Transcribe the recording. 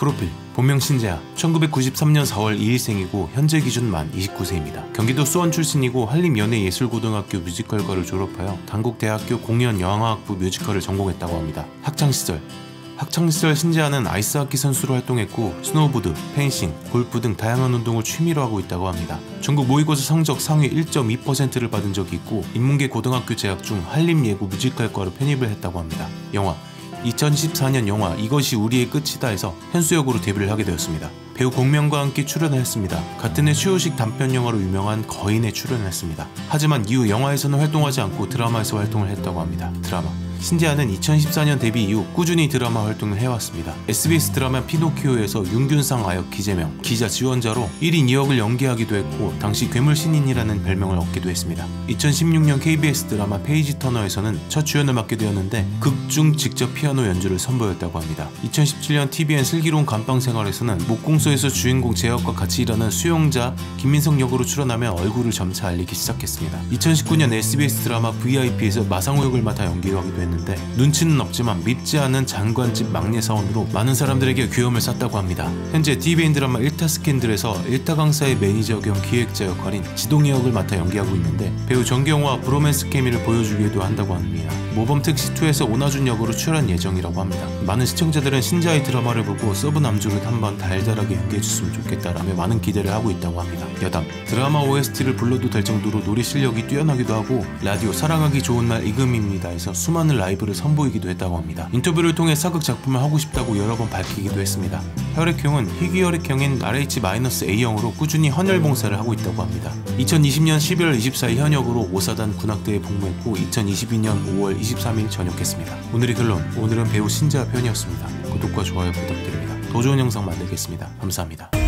프로필 본명 신재하 1993년 4월 2일생이고 현재 기준 만 29세입니다. 경기도 수원 출신이고 한림연예예술고등학교 뮤지컬과를 졸업하여 단국대학교 공연영화학부 뮤지컬을 전공했다고 합니다. 학창시절 학창시절 신재하는 아이스하키 선수로 활동했고 스노우보드, 펜싱, 골프 등 다양한 운동을 취미로 하고 있다고 합니다. 전국 모의고사 성적 상위 1.2%를 받은 적이 있고 인문계 고등학교 재학 중 한림예고 뮤지컬과로 편입을 했다고 합니다. 영화 2014년 영화 이것이 우리의 끝이다에서 현수 역으로 데뷔를 하게 되었습니다. 배우 공명과 함께 출연했습니다. 같은 해 최우식 단편 영화로 유명한 거인에 출연했습니다. 하지만 이후 영화에서는 활동하지 않고 드라마에서 활동을 했다고 합니다. 드라마 신재하는 2014년 데뷔 이후 꾸준히 드라마 활동을 해왔습니다. SBS 드라마 피노키오에서 윤균상 아역 기재명, 기자 지원자로 1인 2역을 연기하기도 했고 당시 괴물 신인이라는 별명을 얻기도 했습니다. 2016년 KBS 드라마 페이지 터너에서는 첫 주연을 맡게 되었는데 극중 직접 피아노 연주를 선보였다고 합니다. 2017년 TVN 슬기로운 감방 생활에서는 목공소에서 주인공 재혁과 같이 일하는 수용자 김민성 역으로 출연하며 얼굴을 점차 알리기 시작했습니다. 2019년 SBS 드라마 VIP에서 마상호 역을 맡아 연기를 하기도 했는데 했는데 눈치는 없지만 밉지 않은 장관집 막내 사원으로 많은 사람들에게 귀여움을 샀다고 합니다. 현재 TVN 드라마 1타 스캔들에서 1타 강사의 매니저 겸 기획자 역할인 지동희 역을 맡아 연기하고 있는데 배우 정경호와 bromance 케미를 보여주기도 한다고 합니다. 모범택시2에서 온하준 역으로 출연 예정이라고 합니다. 많은 시청자들은 신재하의 드라마를 보고 서브 남주를 한번 달달하게 연기해줬으면 좋겠다라며 많은 기대를 하고 있다고 합니다. 여담 드라마 OST를 불러도 될 정도로 노래 실력이 뛰어나기도 하고 라디오 사랑하기 좋은 날 이금희입니다에서 수많은 라이브를 선보이기도 했다고 합니다. 인터뷰를 통해 사극 작품을 하고 싶다고 여러 번 밝히기도 했습니다. 혈액형은 희귀 혈액형인 RH-A형으로 꾸준히 헌혈 봉사를 하고 있다고 합니다. 2020년 11월 24일 현역으로 오사단 군악대에 복무했고 2022년 5월 23일 전역했습니다. 오늘의 결론, 오늘은 배우 신자 편이었습니다. 구독과 좋아요 부탁드립니다. 더 좋은 영상 만들겠습니다. 감사합니다.